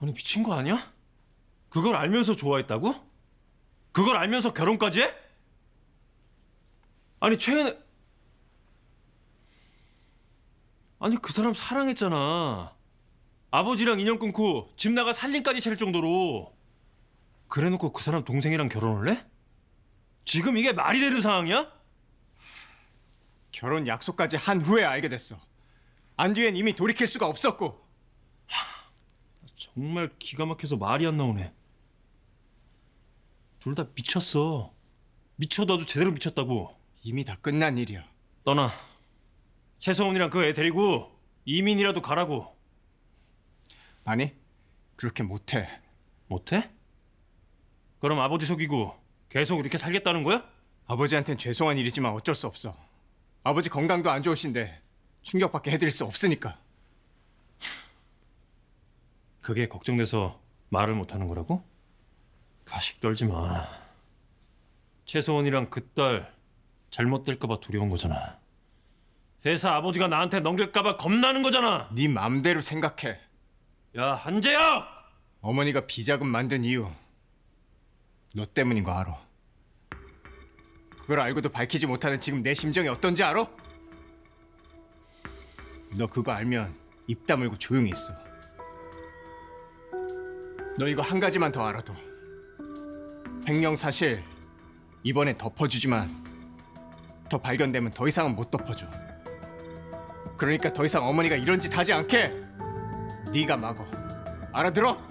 아니 미친 거 아니야? 그걸 알면서 좋아했다고? 그걸 알면서 결혼까지 해? 아니 최근에 아니 그 사람 사랑했잖아. 아버지랑 인연 끊고 집 나가 살림까지 차릴 정도로 그래놓고 그 사람 동생이랑 결혼을 해? 지금 이게 말이 되는 상황이야? 결혼 약속까지 한 후에 알게 됐어. 안 뒤엔 이미 돌이킬 수가 없었고. 정말 기가 막혀서 말이 안 나오네. 둘 다 미쳤어. 미쳐도 아주 제대로 미쳤다고. 이미 다 끝난 일이야. 떠나. 최소원이랑 그 애 데리고 이민이라도 가라고. 아니, 그렇게 못해. 못해? 그럼 아버지 속이고 계속 이렇게 살겠다는 거야? 아버지한텐 죄송한 일이지만 어쩔 수 없어. 아버지 건강도 안 좋으신데 충격받게 해드릴 수 없으니까. 그게 걱정돼서 말을 못하는 거라고? 가식 떨지 마. 최소원이랑 그 딸 잘못될까 봐 두려운 거잖아. 회사 아버지가 나한테 넘길까 봐 겁나는 거잖아. 네 맘대로 생각해. 야 한재혁! 어머니가 비자금 만든 이유 너 때문인 거 알아. 그걸 알고도 밝히지 못하는 지금 내 심정이 어떤지 알아? 너 그거 알면 입 다물고 조용히 있어. 너 이거 한 가지만 더 알아도 횡령 사실 이번에 덮어주지만 더 발견되면 더 이상은 못 덮어줘. 그러니까 더 이상 어머니가 이런 짓 하지 않게 네가 막어. 알아들어?